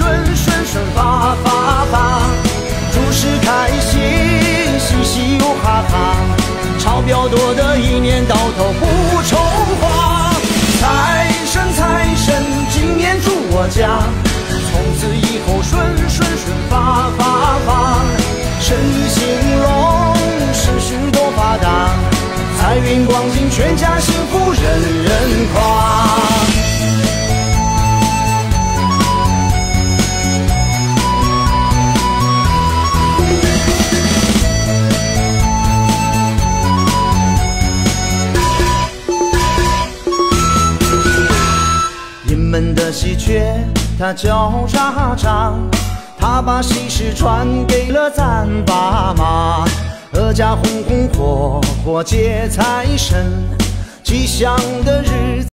顺顺顺发发发诸事开心嘻嘻又哈哈。钞票多的一年到头不愁花财神财神今年住我家从此以后顺顺顺发发发。生意兴隆事事都发达财运广进全家幸福人人夸门的喜鹊，它叫喳喳，它把喜事传给了咱爸妈。阖家红红火火接财神，吉祥的日